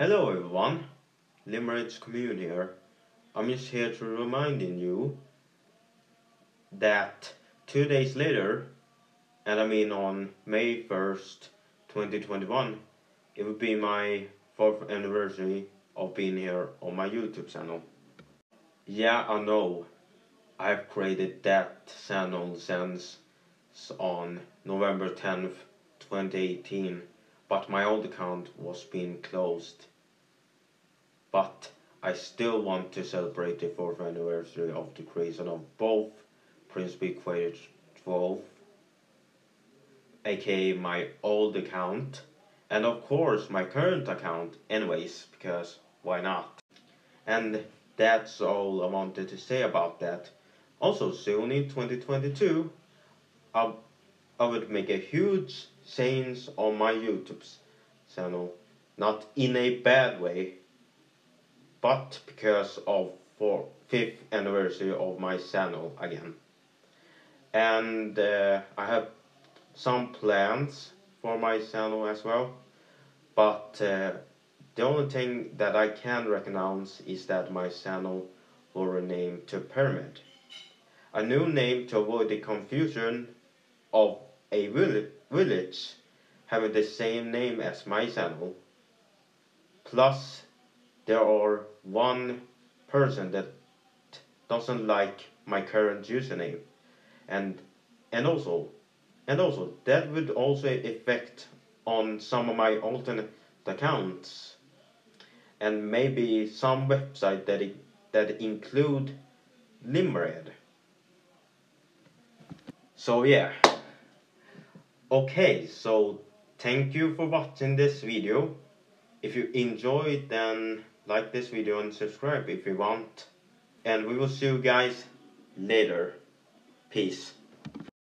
Hello everyone, Limerence Commune here. I'm just here to reminding you that two days later, and I mean on May 1st, 2021, it will be my fourth anniversary of being here on my YouTube channel. Yeah, I know, I've created that channel since on November 10th, 2018 but my old account was being closed. But I still want to celebrate the 4th anniversary of the creation of both Prince Big 12, aka my old account, and of course my current account anyways, because why not? And that's all I wanted to say about that. Also soon in 2022, I'll, I would make a huge change on my YouTube channel. Not in a bad way, but because of for fifth anniversary of my channel again. And uh, I have some plans for my channel as well, but uh, the only thing that I can recognize is that my channel will rename to Pyramid. A new name to avoid the confusion of a village having the same name as my channel. Plus, there are one person that doesn't like my current username, and and also and also that would also affect on some of my alternate accounts, and maybe some website that that include Limred. So yeah. Okay, so thank you for watching this video. If you enjoyed, then like this video and subscribe if you want. And we will see you guys later. Peace.